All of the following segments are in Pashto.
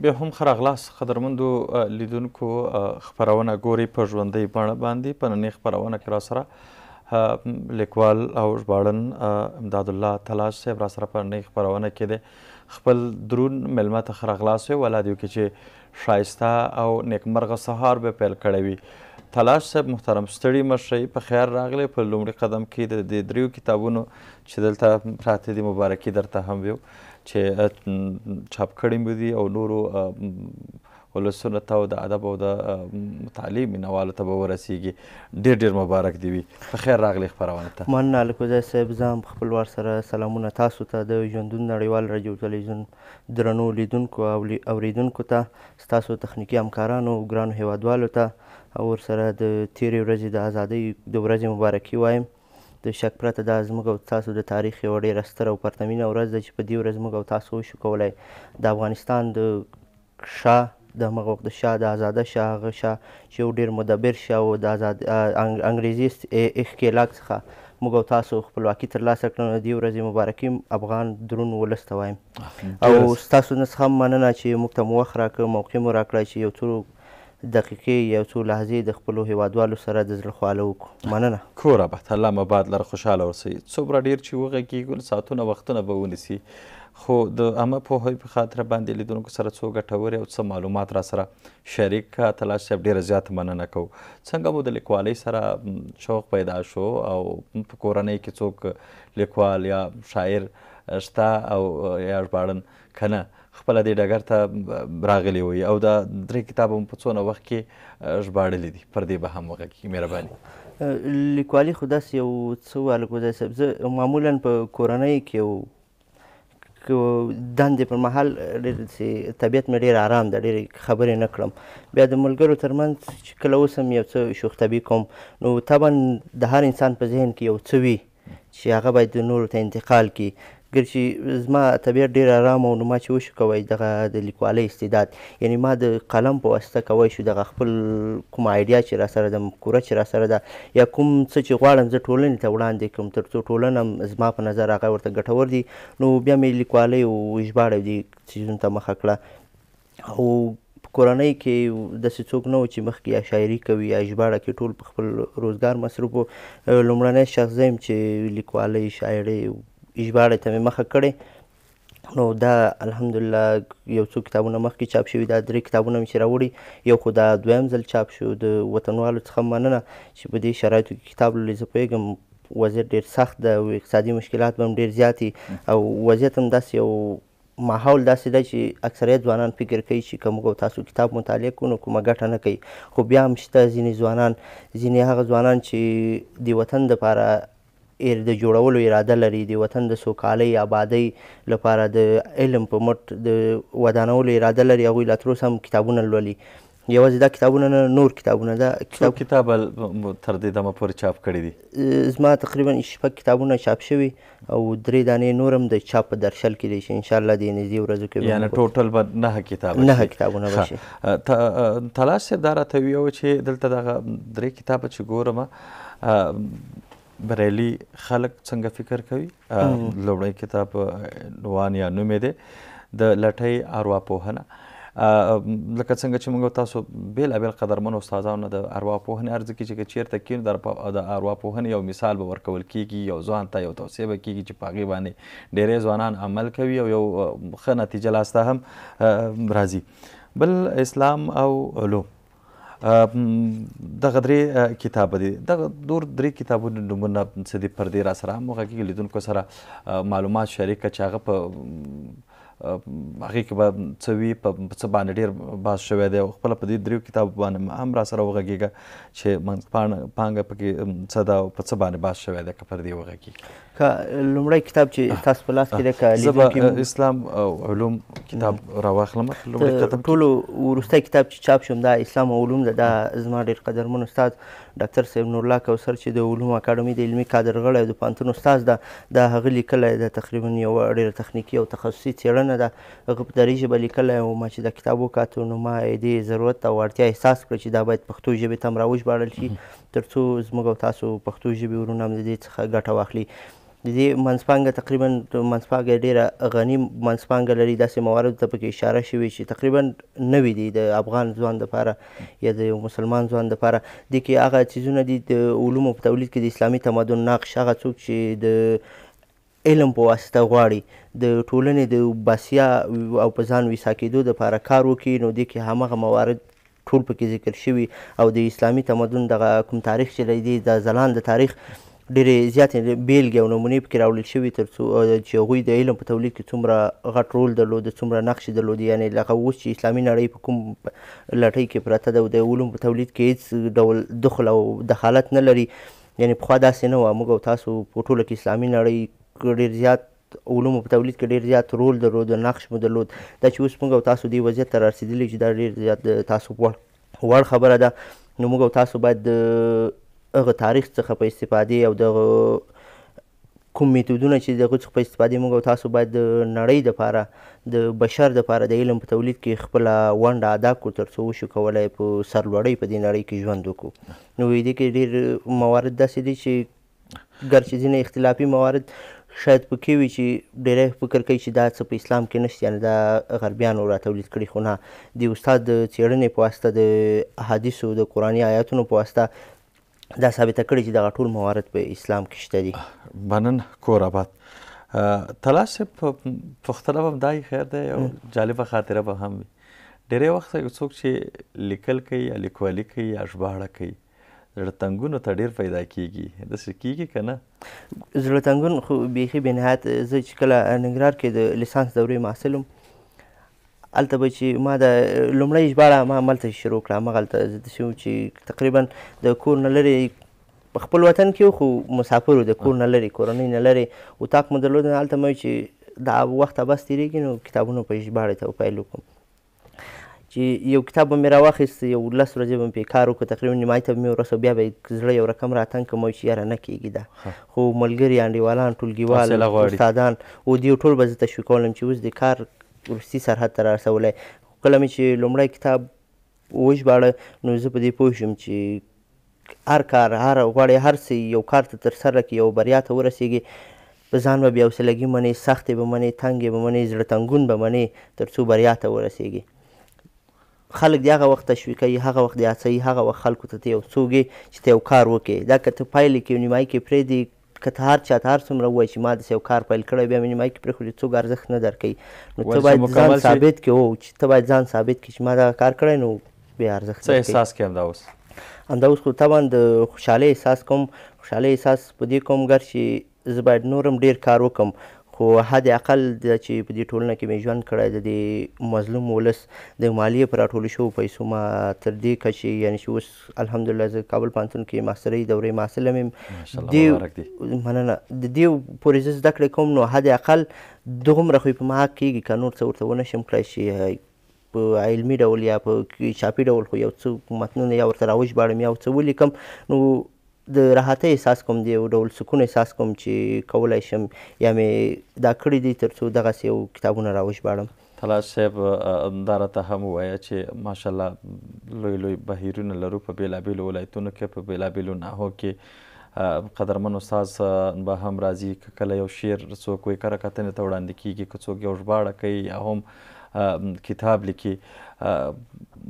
بیا هم ښه راغلاست قدرمندو لیدونکو خپرونه ګوري په ژوندۍ بڼه باندې په نننۍ خپرونه کې راسره لیکوال او ژباړن امداد الله تلاش صاحب راسره په نننۍ خپرونه کې دی خپل درون مېلمه ته ښه راغلاست وی ولا دې وکړي چې ښایسته او نیکمرغه سهار به پیل کړی وی. تلاش صاحب محترم ستړي مه شئ په خیر راغلې په لومړي قدم کې د دې دریو کتابونو چې دلته پراته دي مبارکي درته هم ویو چې چاپ کړي مو دي او نورو ولسونو ته او د ادب او د مطالعې مینوالو ته به ورسیږي ډیر ډیر مبارک دی وي په خیر راغلې خبرونه ته مننه الکوزی صاحب زه هم خپلوار سره سلامونه تاسو ته د ژوندون نړیوال راډیو تلویزیون درنو لیدونکو او اوریدونکو ته، ستاسو تخنیکي همکارانو او ګرانو هېوادوالو ته او ورسره د تېرې ورځې د ازادۍ د ورځې مبارکي وایم. د شک پرته دا زموږ او ستاسو د تاریخ یوه ډېره ستره او پرتمینه ورځ ده چې په دې ورځ موږ او تاسو وشو کولای د افغانستان د شاه د همغه وخت د شاه د ازاده شاه هغه شاه چې یو ډیر مدبر شاه و د ازاد انګریزي ښکیلاک څخه موږ او تاسو خپلواکي تر لاسه کړه نو د دې ورځې مبارکي افغان درون ولس ته وایم او ستاسو نه څخه هم مننه چې موږ ته مو وخت راکړ موقع مو راکړه چې یو څو دقیقې یو څو لحظې د خپلو هیوادوالو سره د زړه خواله وکړو مننه. کور اباد الله مو اباد لره خوشحاله اوسئ څومره ډیر چی وغږیږو ساعتونه وختونه به ونیسی خو د عامه پوهاوی په خاطر باندی لیدونکو سره څو ګټورې او څه معلومات راسره شریک که اتلان صاحب ډیره زیاته مننه کوو څنګه مو د لیکوالۍ سره شوق پیدا شو او په کورنۍ کې څوک لیکوال یا شاعر شته او یا ژباړن که نه خپله دې ډګر ته راغلي وئي او دا درې کتابه مو په څونه وخت کې ژباړلي دي پر دې به هم وغږیږي مهرباني. لیکوالي خو داسې یو څه وه الکوزی صاحب زه معمولا په کورنۍ کې او که دندې پر مهال ډېر چې طبیعت مې ډېر آرام ده ډېرې خبرې نه کړم بیا د ملګرو ترمنځ چې کله اوس هم یو څه شوخ طبیعي کوم نو طبعا د هر انسان په ذهن کې یو څه وي چی هغه باید نورو ته انتقال کی ګر چی زما طبیعت ډیر ارام او نو ما چی وشو کوای دغه د لیکوالی استعداد یعنی ما د قلم په واسطه کوای شو دغه خپل کومه ایډیا چی راسره ده مفکوره چی راسره ده یا کوم څه چی غواړم زه ټولنی ته وړاندی کړم تر څو ټولنه هم زما په نظر هغه ورته ګټور دی نو بیا می لیکوالی او ژباړه دی څیزونو ته مخه کړه. او په کورنۍ کې داسې څوک نه و چې مخکې یا شاعري کوي یا ژباړه کې ټول په خپل روزګار مصروف و لومړنی شخص زه یم چې لیکوالۍ شاعرۍ ژباړې ته مې مخه کړې نو دا الحمدلله یو څو کتابونه مخکې چاپ شوي دا درې کتابونه مې چې راوړي یو خو دا دویم ځل چاپ شو د وطنوالو څخه مننه چې په دې شرایطو کې کتاب لولي زه پوهېږم وضعیت ډیر سخت ده او اقتصادي مشکلات به هم ډیر زیات او وضعیت هم داسې یو ماحول داسې دی چې اکثریت ځوانان فکر کوي چې که موږ او تاسو کتاب مطالعه کړو نو کومه ګټه نه کوي خو بیا هم شته ځینې ځوانان ځینې هغه ځوانان چې د وطن دپاره ایر د جوړولو اراده لري د وطن د سوکالۍ آبادۍ لپاره د علم په مټ د ودانولو اراده لري هغوی لا تر اوسه هم کتابونه لولي یوازې دا کتابونه نه نور کتابونه دا څو کتاب تر دې دمه پورې چاپ کړي دي زما تقریبا شپږ کتابونه چاپ شوي او درې دانې نور هم د چاپ په درشل کې دي چې ان شاء الله د نږدې ورځو کې یعنی ټوټل به نه کتاب نه کتابونه بشي تلاش صاحب دا راته ویو چې دلته دغه درې کتاب چې ګورم بریلي خلک څنګه فکر کوي لومړی کتاب ډوان یا نوم یې دی د لټۍ ارواپوهنه لکه څنګه چې موږ تاسو بېلابېل قدرمن استادانو د ارواپوهنې عرض کې چې چیرته کېنو د ارواپوهنې یو مثال به ورکول کېږي یو ځوان ته یو توصیه به کېږي چې په هغې باندې ډېری ځوانان عمل کوي او یو ښه نتیجه لاسته هم راځي بل اسلام او علوم دغه درې کتابه دي دغه دور درې کتابونو نومونه څه دي پر دې را سره هم غږیږي لیدونکو سره معلومات شریکه چې هغه په هغې کې به څه وي په څه باندې ډېر بحث شوی دی او خپله په دې دریو کتابو باندې هم را سره وغږېږه چې منځپانګه پکې څه ده او په څه باندې بحث شوی دی که پر دې وغږېږي که لومړی کتاب چې تاسو په لاس کې دی که لیدونکي زه به اسلام علوم کتاب راواخلم لومړی قدم ټولو وروستی کتاب چې چاپ شوم دا اسلام علوم ده دا زما ډېر قدرمن استاد ډاکټر صاحب نورالله کوثر چې د علوم اکاډمۍ د علمي کادر غړی او د پوهنتون استاد ده دا هغه لیکلی ده تقریبا یوه ډېره تخنیکي او تخصصي څېړنه ده هغه په دري ژبه لیکلی او ما چې دا کتاب وکاته نو ما دې ضرورت او اړتیا احساس کړه چې دا باید پښتو ژبې ته هم راوژباړل شي تر څو زموږ او تاسو پښتو ژبې ورونه هم د دې څخه ګټه واخلي. د دې منځپانګه تقریبا منځپانګه ډېره غني منځپانګه لري، داسې مواردو ته پکې اشاره شوې چې تقریبا نوي دي د افغان ځوان دپاره یا د یو مسلمان ځوان دپاره. دې کې هغه څیزونه دي د علومو په تولید کې د اسلامي تمدن نقش، هغه څوک چې د علم په واسطه غواړی د ټولنی د بسیا او په ځان ویسا کیدو د پاره کار وکی نو دی کی همغه موارد ټول پکی ذکر شوی او د اسلامی تمدن دغه کوم تاریخ چی دی د ځلاند تاریخ ډیری زیاتی بیلګی او نمونی پکی راوړل شوی تر څو چی هغوی د علم په تولید کی څومره غټ رول درلود څومره نقش یی درلود یعنی لکه اوس چی اسلامی نړی په کوم لټی کی پرته ده او د علومو په تولید کی هیڅ ډول دخل او دخالت نلری یعنې پخوا داسې نه وه، موږ او تاسو په ټوله کې اسلامي نړۍ که ډېر زیات علومو په تولید کې ډېر زیات رول درلود، نقش مو درلود، دا چې اوس موږ او تاسو دې وضعیت ته رارسېدلي یو چې دا ډېر زیات د تاسف وړ وړ خبره ده، نو موږ او تاسو باید د هغه تاریخ څخه په استفادې او د هغه کوم میتودونه چې د هغوی څخه په استفادې موږ او تاسو باید د نړۍ لپاره د بشر لپاره د علم په تولید کې خپله ونډه ادا کړو تر څو وشو کولای په سرلوړۍ په دې نړۍ کې ژوند وکړو نو دې کې ډېر موارد داسې دي چې ګر چې ځینې اختلافي موارد شاید پکې وي چې ډېری فکر کوي چې دا څه په اسلام کې نشته یعنې دا غربیانو را تولید کړي خو نه د استاد د څېړنې په واسطه د احادیثو د قرآني آیاتونو په واسطه دا ثابته کړې چې دغه ټول موارد په اسلام کې شته دي مننه کور آباد طلا صاحب پوښتنه به همدا وي خیر دی یو جالبه خاطره به هم وي ډېری وخت یو څوک چې لیکل کوي یا لیکوالي کوي یا ژباړه کوي زړه تنګونو ته ډېر پیدا کېږي داسې کېږي که نه زړه تنګون خو بیخي بې نهایت زه چې کله ننګرهار کې د لیسانس دورې محصل وم هلته به چې ما د لومړۍ ژباړه ما هملته شروع کړه همغلته زه داسې وم چې تقریبا د کور نه لرې په خپل وطن کې خو مسافر د کور نه لرې کورنۍ نه لرې اتاق مو درلود نه هلته مې چې دا وخت بس تېرېږي نو کتابونو په ژباړې ته پیل وکړم چې یو کتاب به مې راواخیست یو لس ورځې به مې پرې کار وکړ تقریبا نیمایي ته به مې ورسو بیا به یې زړه یو رقم راتنګ کړم وایي چې یاره نه کېږي دا خو ملګري انډیوالان ټولګیوال استادان او دې ټول به زه تشویقولم چې اوس د کار وروستي سرحد ته رارسولی، خو کله مې چې لومړی کتاب وژباړه نو زه په دې پوه شوم چې هر کار، هر غواړې هر څه یو کار ته تر سره کړې، یوه بریا ته ورسېږې، په ځان به بې حوصلګي منې، سخت یې به منې، تنګ یې به منې، زړه تنګون به منې، تر څو بریا ته ورسېږې. خلک دې هغه وخت تشویقوي، هغه وخت دې هڅوي، هغه وخت خلکو ته ته یو څوک یې چې ته یو کار وکړې، دا که ته پای لیکې او نیمایي کې یې پرېږدې، که ته هر چاته هر څومره ووایې چې ما داسې یو کار پیل کړی بیا مې نیمایي کې پرېښودې څوک ارزښت نه درکوي نو ته باید ځان ثابت کړې او چې ته باید ځان ثابت کړې چې ما دغه کار کړی نو بیا ارزښت څه احساس کې همدا اوس همدا اوس خو طبعا د خوشحالۍ احساس کوم خوشحالۍ احساس په دې کوم ګر چې زه باید نور هم ډېر کار وکړم خو حد اقل دا چې په دې ټولنه کې مې ژوند کړی د دې مظلوم ولس د مالیې په راټولو شوو پیسو ما تر دې کچې یعنې چې اوس الحمدالله زه کابل پوهنتون کې ماسترۍ دورې محصل هم یم دې مننه د دې پورې زه زده کړې کوم نو حد اقل دغومره خو په ما حق کېږي که نور څه ورته ونه شم کړای چې په علمي ډول یا په چاپي ډول خو یو څه متنونه یا ورته راوژباړم یا څه ولیکم نو د راحتۍ احساس کوم د یو ډول سکون احساس کوم چې کولای شم یا مې دا کړي دي ترڅو دغسې یو کتابونه راوژباړم تلاش صاحب دا راته هم ووایه چې ماشاءالله لوی لوی بهیرونه لرو په بېلابېلو ولایتونو کې په بېلابېلو ناحو کې قدرمن استاد به هم راځي که کله یو شعر څوک وایي کره کتنې ته وړاندې کېږي که څوک یو ژباړه کوي یا هم کتاب لیکي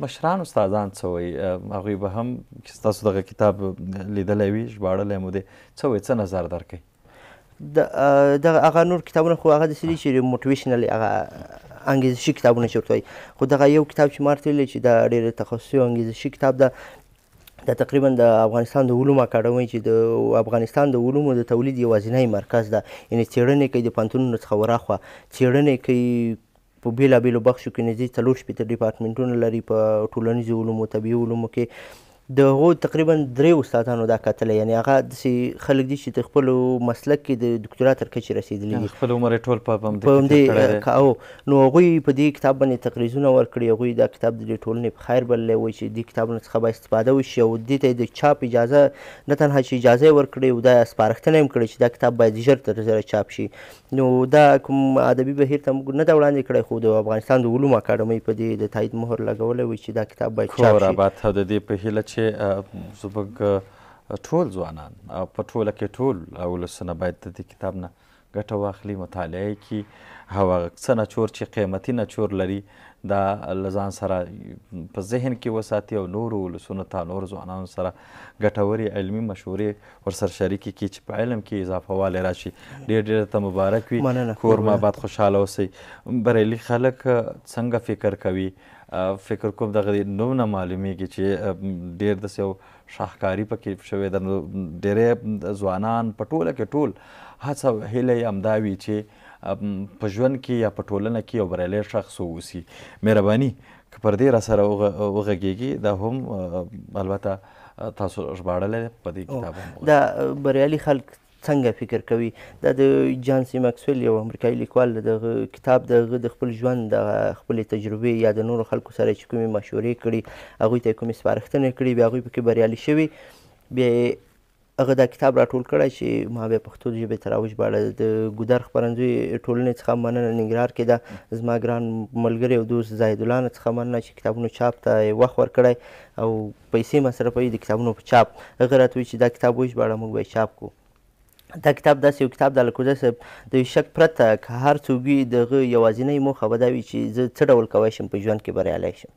مشران استادان څه وایي هغوی به هم چې ستاسو دغه کتاب لیدلی وي ژباړلی مو دی څه وایي څه نظر درکوي دغه هغه نور کتابونه خو هغه داسې دي چې موټیویشنل هغه انګیزشي کتابونه چې ورته وایي خو دغه یو کتاب چې ما ورته ویلی چې دا ډېر تخصصي او انګیزشي کتاب ده دا تقریبا د افغانستان د علومو اکاډمۍ چې د افغانستان د علومو د تولید یوازینی مرکز ده یعنې څېړنې کوي د پوهنتونونو څخه وراخوا څېړنې کوي په بېلابېلو بخشو کې نږدې څلور شپېته ډیپارټمنټونه لري، په ټولنیزو علومو، طبیعي علومو کې د هغو تقریبا درې استادانو دا کتلی، یعنې هغه داسې خلک دي چې د خپل مسلک کې د دکتورا تر کچې رسېدلي دي. یعنې خپل عمر یې ټول په همدې کې تېر کړی دی. کاوه، نو هغوی په دې کتاب باندې تقریظونه ورکړي، هغوی دا کتاب د دې ټولنې په خیر بللی، وایي چې دې کتابونو څخه باید استفاده وشي او دې ته یې د چاپ اجازه نه تنها چې اجازه یې ورکړې او دا سپارښتنه یې هم کړې چې دا کتاب باید ژر تر ژره چاپ شي، نو دا کوم ادبي بهیر ته موږ نه ده وړاندې کړی، خو د افغانستان د علومو اکاډمۍ په دې د تایید مهر لګولی وي چې دا کتاب باید چاپ شي. کور اباد او د دې په هیله چې زموږ ټول ځوانان او په ټوله کې ټول ولسونه باید د دې کتاب نه ګټه واخلي، مطالعه یې کړي او هغه څه نچور چې قیمتي نچور لري دا له ځان سره په ذهن کې وساتي او نورو ولسونو ته، نورو ځوانانو سره ګټورې علمي مشورې ورسره شریکې کړي چې په علم کې اضافه والی راشي ډېر ډېر درته مبارک وي کور مو آباد خوشحاله اوسئ بریلي خلک څنګه فکر کوي فکر کوم دغه نوم نه معلومیږي چې ډیر داسې یو شاهکاري پکې شوې ده نو ډیری ځوانان په ټوله کې ټول هڅه هیله یې همدا وي چې په ژوند کې یا په ټولنه کې یو بریالی شخص واوسي مهرباني که پر دې راسره وغږیږي دا هم البته تاسو ژباړلی دی په دې کتاب هم وګورئ. دا بریالي خلک څنګه فکر کوي دا د جان سي مکسویل یو امریکایي لیکوال د هغه کتاب د هغه د خپل ژوند د خپلې تجربې یا د نورو خلکو سره چې کومې مشورې کړي هغوی ته یې کومې سپارښتنې کړي بیا هغوی پکې بریالي شوي بیا یې هغه دا کتاب راټول کړی چې ما بیا پښتو ژبې ته راوژباړه د ګودر خپرندوی ټولنې څخه مننه ننګرهار کې ده زما ګران ملګری او دوست زاهدالله نه څخه مننه چې کتابونو چاپ ته یې وخت ورکړی او پیسې مصرفوي د کتابونو په چاپ هغه راته وایي چې دا کتاب وژباړه موږ به یې چاپ کړو دا کتاب داسې یو کتاب د الکوزی صاحب د شک پرته که هر څوک وي د هغه یوازینۍ موخه به دا وي چې زه څه ډول کولی شم په ژوند کې بریالی شم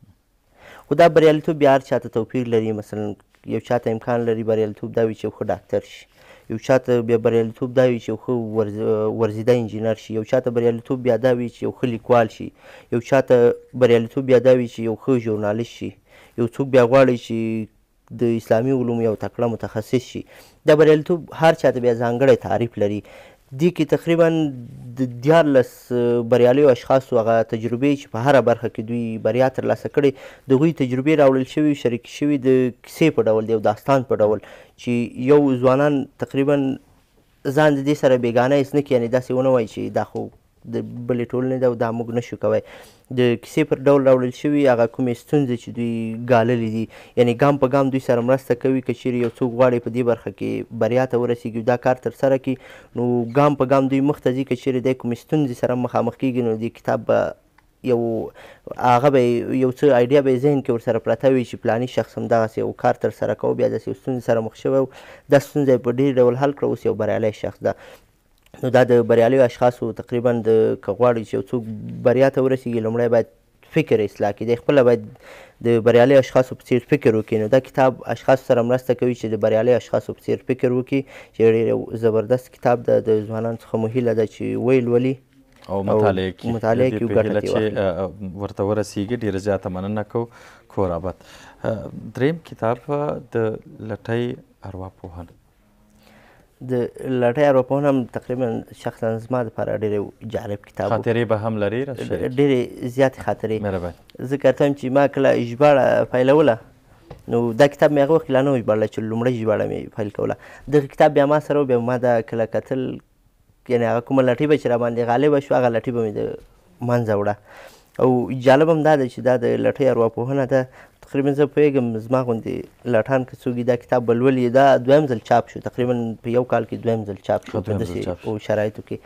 خو دا بریالیتوب بیا هر چا ته توپیر لري، مثلا یو چا ته امکان لري بریالیتوب دا وي چې یو ښه ډاکتر شي، یو چا ته بیا بریالیتوب دا وي چې یو ښه ورزیده انجینر شي، یو چا ته بریالیتوب بیا دا وي چې یو ښه لیکوال شي، یو چا ته بریالیتوب بیا دا وي چې یو ښه ژورنالیست شي، یو څوک بیا غواړي چې د اسلامي علومو یو تکړه متخصص شي. دا بریالیتوب هر چا ته بیا ځانګړی تعریف لري. دې کې تقریباً د دیارلس بریالیو اشخاصو هغه تجربې چې په هره برخه کې دوی بریا ترلاسه کړې، د هغوی تجربې راوړل شوې او شریکې شوې د کیسې په ډول، د یو داستان په ډول چې یو ځوانان تقریباً ځان د دې سره بېګانه حس نه کړي، یعنې داسې ونه وایي چې دا خو د بلې ټولنې ده او دا موږ نه شو کوی. د کیسې پر ډول راوړل شوي هغه کومې ستونزې چې دوی ګاللې دي، یعنې ګام په ګام دوی سره مرسته کوي، که چېرې یو څوک غواړي په دې برخه کې بریا ته ورسېږي او دا کار ترسره کړي، نو ګام په ګام دوی مخته ځي، که چېرې دی کومې ستونزې سره مخامخ کېږي، نو د دې کتاب به یو هغه به یې یو څه ایډیا به یې ذهن کې ورسره پرته وي چې پلاني شخص همدغسې یو کار ترسره کاوه، بیا داسې یو ستونزې سره مخ شوی و، دا ستونزه یې په ډېر ډول حل کړه، اوس یو بریالی شخص ده. نو دا د بریالیو اشخاصو تقریبا د که غواړي چې یو څوک بریا ته ورسېږي، لومړی باید فکر یې اصلاح کړي، دی خپله باید د بریالیو اشخاصو په څېر فکر وکړي، نو دا کتاب اشخاصو سره مرسته کوي چې د بریالیو اشخاصو په څېر فکر وکړي، چې ډېر یو زبردست کتاب ده، د ځوانانو څخه مو هیله ده چې ویې لولي. او مطالعه کی مطالعه کی ګټه دی چې ورته ورسیږي ډیره زیاته مننه کو کور آباد دریم کتاب د لټۍ ارواپوهنه د لټۍ ارواپوهنه هم تقریبا شخصا زما لپاره ډېر جالب کتاب خاطرې به هم لري ډېرې زیاتې خاطرې زه کتم چې ما کله ژباړه پیلوله نو دا کتاب مې هغه وخت لا نه و ژباړلی چې لومړۍ ژباړه مې پیل کوله دغه کتاب بیا ما سره و بیا ما دا کله کتل یعنې هغه کومه لټۍ به چې راباندې غالبه شوه هغه لټۍ به مې د منځه وړه او جالب هم دا دی چې دا د لټۍ ارواپوهنه ده تقریبا زه پوهېږم زما غوندې لټان که څوک دا کتاب به لولي دا دویم ځل چاپ شو تقریبا په یو کال کې دویم ځل چاپ شو په داسې شرایطو کې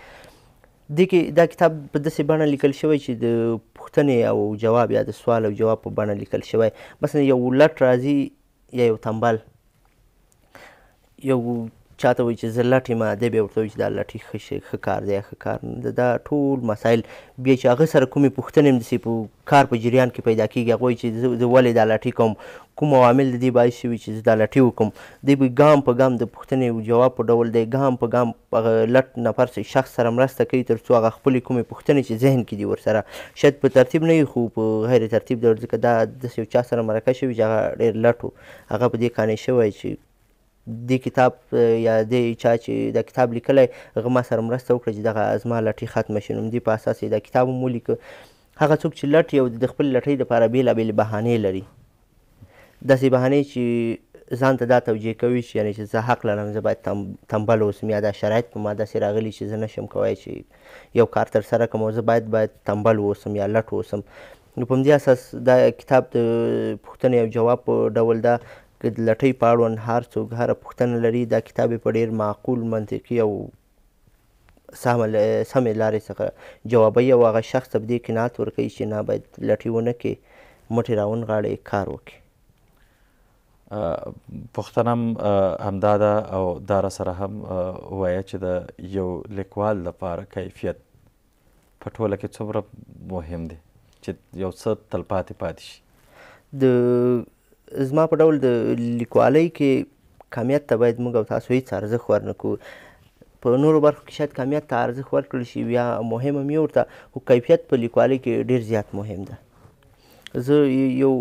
دې کې دا کتاب په داسې بڼه لیکل شوی چې د پوښتنې او جواب یا د سوال او جواب په بڼه لیکل شوی مثلا یو لټ راځي یا یو تنبل یو چا ته وایي چې زه لټ یم دی بیا ورته وایي چې دا لټي ښه شی ښه کار دی یا ښه کار نه دی دا ټول مسایل بیا چې هغه سره کومې پوښتنې هم داسې په کار په جریان کې پیدا کېږي هغه وایي چې زه زه ولې دا لټي کوم کوم عوامل د دې باعث شوي چې زه دا لټي وکړم دی به ګام په ګام د پوښتنې او جواب په ډول دی ګام په ګام په هغه لټ نفر سه شخص سره مرسته کوي تر څو هغه خپلې کومې پوښتنې چې ذهن کې دي ورسره شاید په ترتیب نه وي خو په غیر ترتیب ډول ځکه دا داسې یو چا سره مرکه شوې چې هغه ډېر لټ و هغه په دې قانع شوی چې دې کتاب یا دې چا چې دا کتاب لیکلی هغه ما سره مرسته وکړه چې دغه زما لټي ختمه شي نو همدې په اساس یې دا کتاب هم ولیکه هغه څوک چې لټ یو د خپل لټۍ لپاره بېلابېلې بهانې لري داسې بهانې چې ځان ته دا توجیه کوي چې یعنې چې زه حق لرم، زه باید تنبل اوسم یا دا شرایط په ما داسې راغلي چې زه نه شم کوای چې یو کار تر سره کړم او زه باید باید تنبل اوسم یا لټ اوسم. نو په همدې اساس دا کتاب د پوښتنې او جواب په ډول ده که د لټۍ په اړوند هر څوک هره پوښتنه لري دا کتاب یې په ډېر معقول، منطقي او سمه له سمې لارې څخه جوابوي او هغه شخص ته په دې قناعت ورکوي چې نه باید لټي ونه کړي، مټې راونغاړي، کار وکړي. پوښتنه هم همدا ده او دا راسره هم وایه چې د یو لیکوال لپاره کیفیت په ټوله کې څومره مهم دي چې یو څه تلپاتې پاتې شي؟ د زما په ډول د لیکوالۍ کې کمیت ته باید موږ او تاسو هیڅ ارزښت ورنکو په نورو برخو کې شاید کمیت ته ارزښت ورکړل شي یا مهم هم ورته خو کیفیت په لیکوالۍ کې ډیر زیات مهم ده زه یو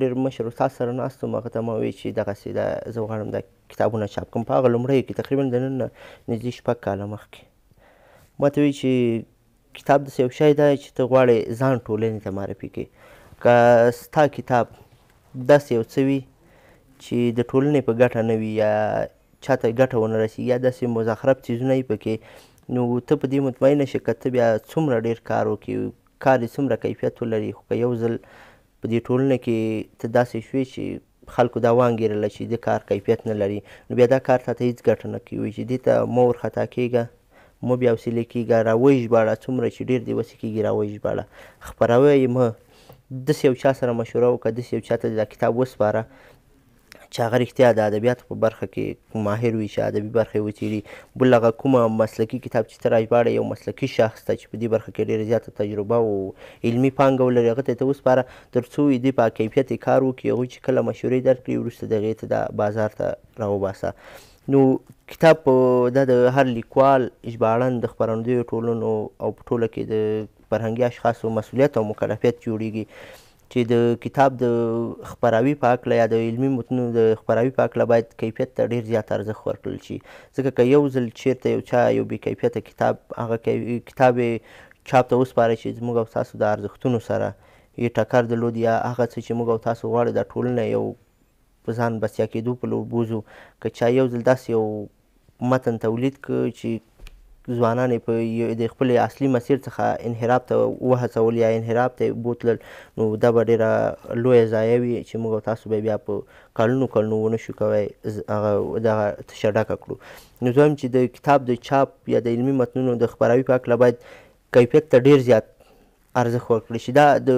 ډیر مشر استاد سره ناست وم هغه ته ما وویل چې دغسې ده زه غواړم دا کتابونه چاپ کړم په هغه لومړیو کې تقریبا د نن نه نږدې شپږ کاله مخکې ماته وي چي کتاب داسي یو شی دی چي ته غواړې ځان ټولني ته معرفي کړې که ستا کتاب داسي یو څه وي چي د ټولني په ګټه نه وي یا چاته ګټه ونه رسیږي یا داسي مزخرف څیزونه وي پکې نو ته په دې مطمئن شې که ته بیا څومره ډیر کار وکړې کار یې څومره کیفیت ولري خو که یو ځل په دې ټولنه کې ته داسې شوې چې خلکو دا وانګېرله چې د کار کیفیت نه لري، نو بیا دا کار تا ته هېڅ ګټه نه کوي، چې دې ته مه ورخطا کېږه، مه بې حوصلې کېږه، را ویې ژباړه، څومره چې ډېر دې وسې کېږي را ویې ژباړه، خپروه یې مه، داسې یو چا سره مشوره وکړه، داسې یو چا ته دې دا کتاب وسپاره چې هغه رښتیا د ادبیاتو په برخه کې کوم ماهر وي چې ادبي برخه یې وڅېړي، بل هغه کومه مسلکي کتاب چې ته راژباړې یو مسلکي شخص ته چې په دې برخه کې ډېره زیاته تجربه او علمي پانګه ولري هغه ته یې ته وسپاره تر څو یې دوی په کیفیت یې کار وکړي، هغوی چې کله مشورې درکړي وروسته د هغې ته دا بازار ته راوباسه. نو کتاب په دا د هر لیکوال، ژباړن، د خپرندویو ټولنو او په ټوله کې د فرهنګي اشخاصو مسؤلیت او مکلفیت جوړېږي چې د کتاب د خپراوي په هکله یا د علمي متنونو د خپراوي په هکله باید کیفیت ته ډېر زیات ارزښت ورکړل شي، ځکه که یو ځل چېرته یو چا یو بې کیفیته کتاب هغه کتاب یې چاپ ته وسپاره چې زموږ او تاسو د ارزښتونو سره یې ټکر درلود یا هغه څه چې موږ او تاسو غواړو دا ټولنه یو په ځان بسیا کېدو په لور بوځو که چا یو ځل داسې یو متن تولید کړ چې ځوانان یې په یو د خپل اصلي مسیر څخه انحراف ته وهڅول یا انحراف ته بوتلل نو دا به ډېره لویه ضایع وي چې موږ او تاسو به بیا په کلونو کلونو ونه شو کوی هغه دغه تشه ډکه کړو نو زه وایم چې د کتاب د چاپ یا د علمي متنونو د خپراوي په هکله باید کیفیت ته ډېر زیات ارزښت ورکړل شي دا د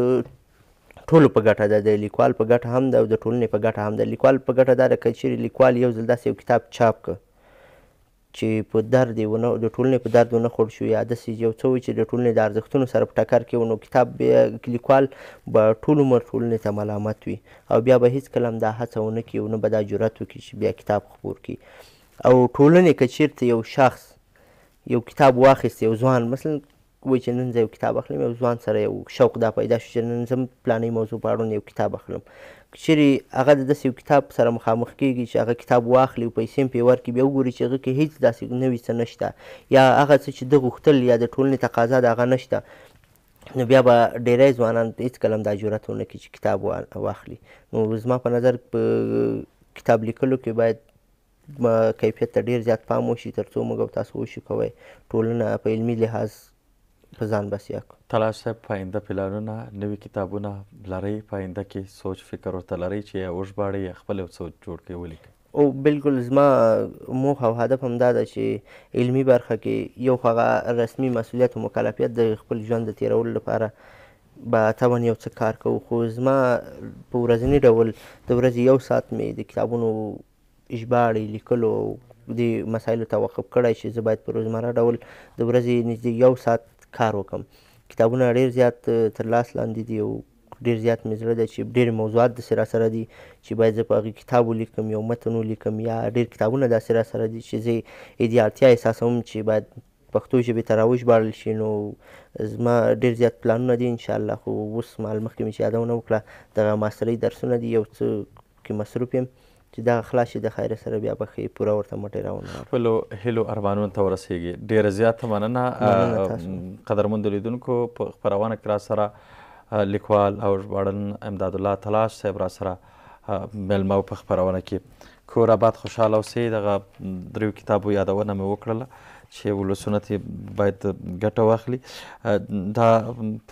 ټولو په ګټه ده، د لیکوال په ګټه هم ده او د ټولنې په ګټه هم ده. لیکوال په ګټه دا ده که چېرې لیکوال یو ځل داسې یو کتاب چاپ کړ چې په درد یې ونه د ټولنې په درد ونه خوړ شو یا داسې یو څه و چې د ټولنې د ارزښتونو سره په ټکر کې و نو کتاب لیکوال به ټول عمر ټولنې ته ملامت وي او بیا به هیڅکله هم دا هڅه ونه کړي او نه به دا جرأت وکړي چې بیا کتاب خپور کړي او ټولنې که چېرته یو شخص یو کتاب واخیست یو ځوان مثلا وایي چې نن زه یو کتاب اخلم یو ځوان سره یو شوق دا پیدا شو چې نن زه پلانۍ موضوع په اړوند یو کتاب اخلم که چیرې هغه د داسې یو کتاب سره مخامخ کیږي چې هغه کتاب واخلي او پیسې هم پرې ورکړي بیا وګوري چې هغه کې هیڅ داسې نوي څه نشته یا هغه څه چې ده غوښتل یا د ټولنې تقاضا د هغه نشته نو بیا به ډیری ځوانان هیڅکله هم دا جرأت ونه کړي چې کتاب واخلي نو زما په نظر په کتاب لیکلو کې باید کیفیت ته ډیر زیات پام وشي تر څو موږ او تاسو وشو کوی ټولنه په علمي لحاظ په ځان بسیا کړو. تلاش صاحب په آینده پلانونه، نوي کتابونه، لرئ؟ په آینده کې سوچ فکر ورته لرئ چې یا وژباړئ یا خپل یو څه جوړ کړئ ولیکئ؟ او بلکل زما موخه او هدف هم دا ده چې علمي برخه کې یو خو هغه رسمي مسولیت او مکلفیت د خپل ژوند د تیرولو لپاره به طبعا یو څه کار کوو خو زما په ورځني ډول د ورځې یو ساعت مې د کتابونو ژباړې، لیکلو او دې مسایلو ته وقف کړی چې زه باید په روزمره ډول د ورځې نږدې یو ساعت کار وکړم. کتابونه ډېر زیات تر لاس لاندې دي او ډېر زیات مې زړه دی چې ډېر موضوعات داسې راسره دي چې باید زه په هغې کتاب ولیکم، یو متن ولیکم یا ډېر کتابونه داسې راسره دي چې زه یې د اړتیا احساسوم چې باید پښتو ژبې ته راوژباړل شي نو زما ډېر زیات پلانونه دي انشاالله خو اوس مهال مخکې مې چې یادونه وکړه دغه ماسټرۍ درسونه دي یو څه کې مصروف یم چې دغه خلاص شي د خیره سره بیا به ښې پوره ورته مټې راونغاړم. خپلو هیلو ارمانونو ته ورسېږې. ډېره زیاته مننه قدرمندو لیدونکو په خپرونه کې راسره لیکوال او ژباړن امداد الله تلاش صاحب راسره مېلمه په خپرونه کې کور آباد خوشحاله اوسئ دغه دریو کتابو یادونه مې وکړله چې ولسونه ترې باید ګټه واخلي دا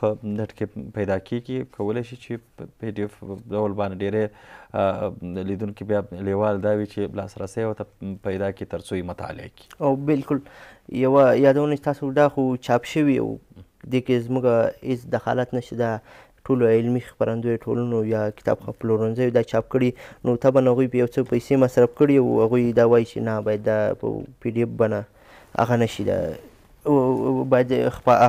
په نټ کې پیدا کیږي کولی شي چې پی ډي اف ډول باندې ډېری لیدونکي بیا لیوال دا وي چې لاسرسی ورته پیدا کړي تر څو یې مطالعه کړي او بالکل یوه یادونه چې تاسو دا خو چاپ شوي او دې کې زموږ هېڅ دخالت نشته دا ټولو علمي خپرندویو ټولنو یا کتابخانو پلورنځیو دا چاپ کړي، نو طبعاً هغوی پرې یو څه پیسې مصرف کړي او هغوی دا وایي چې نه باید دا په پي ډي اف بڼه هغه نه شي باید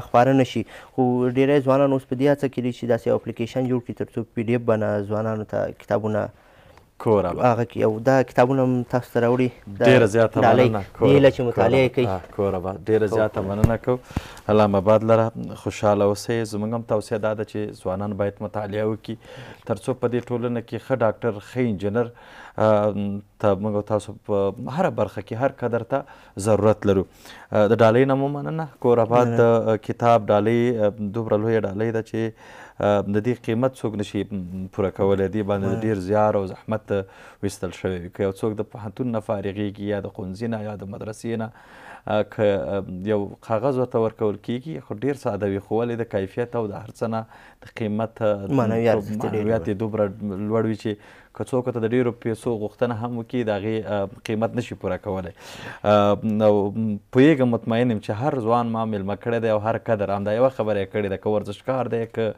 خپاره نه شي، خو ډېری ځوانان اوس په دې هڅه کې دي چې داسې یو اپلیکېشن جوړ کړي تر څو په پي ډي اف بڼه ځوانانو ته کتابونه کوره به. هغه کې او دا کتابونه هم تاسو ته راوړي د ډیره زیاته مننه کوره نیله چې مطالعه یې کوي کوره به ډیره زیاته مننه کو الله مباد لره خوشاله اوسئ زمونږ هم توصیه دا ده چې ځوانان باید مطالعه وکړي ترڅو په دې ټولنه کې ښه ډاکټر ښه انجینر ته موږ تاسو په هر برخه کې هر قدر ته ضرورت لرو د ډالۍ نه مو مننه کور آباد د کتاب ډالۍ دومره لویه ډالۍ ده چې د دې قیمت څوک نشي پوره کولی دې باندې ډیر زیار او زحمت ویستل شوی وي که یو څوک د پوهنتون نه فارغیږي یا د ښوونځي نه یا د مدرسې نه که یو کاغذ ورته ورکول کیږي خو ډیر ساده وي خو ولې د کیفیت او د هر څه نه د قیمت معنویات یې دومره لوړ وي چې که څوک ورته د ډېرو پېسو غوښتنه هم وکړي، د هغې قېمت نه شي پوره کولی. او پوهېږم، مطمئن یم چې هر ځوان ما مېلمه کړی دی او هر کدر همدا یوه خبره یې کړې ده، که ورزشکار دی، که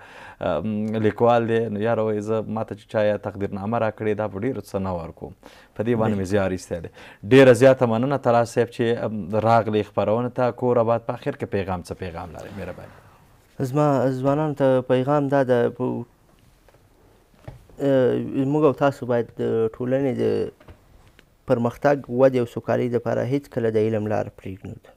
لیکوال دی، نو یاره وایي، زه ما ته چې چا یا تقدیرنامه راکړې ده، په ډېرو څه نه ورکوم. په دې باندې مې زیار ایستی دی. ډېره زیاته مننه طلا صاحب چې راغلې خپرونې ته. کور اباد. په اخر کې پېغام څه پېغام لرئ؟ مهرباني. زما ځوانانو ته پېغام دا ده، موږ او تاسو باید د ټولنې د پرمختګ، ودې او سوکالۍ لپاره هېڅکله د علم لاره پرېږدو.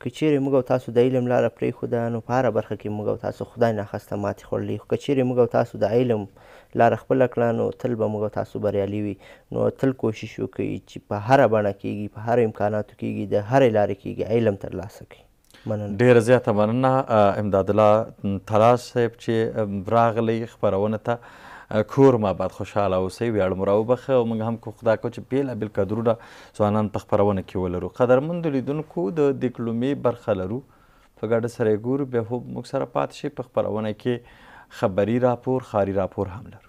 که چېرې موږ او تاسو د علم لاره پرېښوده، نو په هره برخه کې موږ او تاسو خدای ناخواسته ماتې خوړلې، خو که چېرې موږ او تاسو د علم لاره خپله کړه، نو تل به موږ او تاسو بریالي وي. نو تل کوشش وکړئ چې په هره بڼه کېږي، په هرو امکاناتو کېږي، د هرې لارې کېږي، علم ترلاسه کړئ. مننه. ډېره زیاته مننه امدادالله تلاش صاحب چې راغلی خپرونه ته کور ما بعد خوشحاله اوسئ ویاړ مو راوبخښه او موږ هم کوښښ دا کوو چې بېلابېل کدرونه ځوانان په خپرونه کې ولرو قدرمندو لیدونکو د دیکلومې برخه لرو په ګډه سره یې ګورو بیا هم موږ سره پاتې شئ په خپرونه کې خبري راپور ښاري راپور هم لرو